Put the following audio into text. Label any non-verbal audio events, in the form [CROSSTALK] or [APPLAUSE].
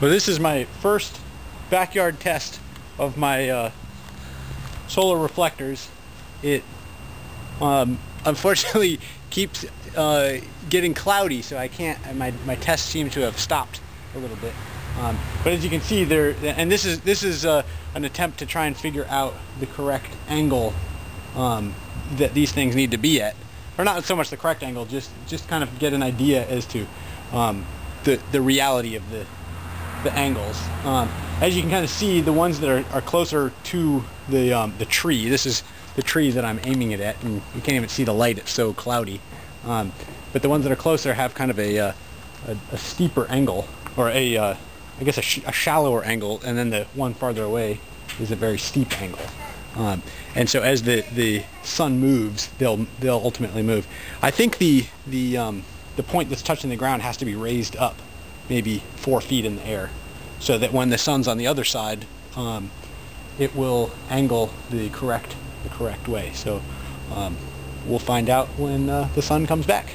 Well, this is my first backyard test of my uh, solar reflectors. It um, [LAUGHS] unfortunately keeps uh, getting cloudy, so I can't. My my test seems to have stopped a little bit. Um, but as you can see, there, and this is this is uh, an attempt to try and figure out the correct angle um, that these things need to be at, or not so much the correct angle, just just kind of get an idea as to um, the the reality of the the angles. Um, as you can kind of see, the ones that are, are closer to the, um, the tree, this is the tree that I'm aiming it at, and you can't even see the light, it's so cloudy. Um, but the ones that are closer have kind of a, uh, a, a, steeper angle, or a, uh, I guess a, sh a, shallower angle, and then the one farther away is a very steep angle. Um, and so as the, the sun moves, they'll, they'll ultimately move. I think the, the, um, the point that's touching the ground has to be raised up maybe four feet in the air so that when the sun's on the other side um, it will angle the correct the correct way. So um, we'll find out when uh, the sun comes back